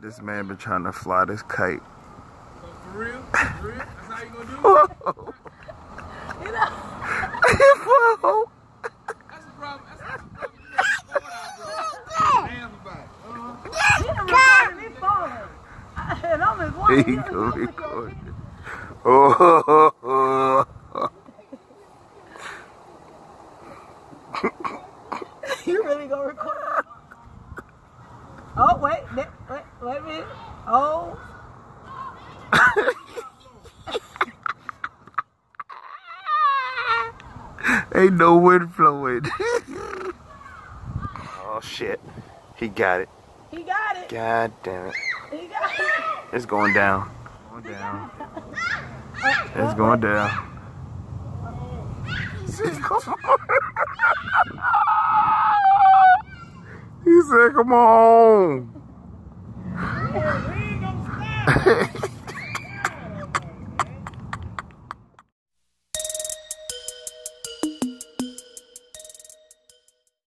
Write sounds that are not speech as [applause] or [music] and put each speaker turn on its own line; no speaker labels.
This man been trying to fly this kite.
For real? For real? That's how you gonna do it?
Whoa.
You know,
Whoa.
That's the problem. That's the problem. You know, bro. Damn about it. Uh-huh.
he done me falling. And I'm his wife.
He
He done
go
recorded me.
record. Oh.
You really gonna record it? Oh, wait, wait, wait, wait a minute. Oh. [laughs]
Ain't no wind flowing. [laughs] oh shit. He got it.
He got it.
God damn it.
He got it.
It's going down. Going down. Uh, it's going uh, down. Uh. Come on. [laughs] said, come on. [laughs]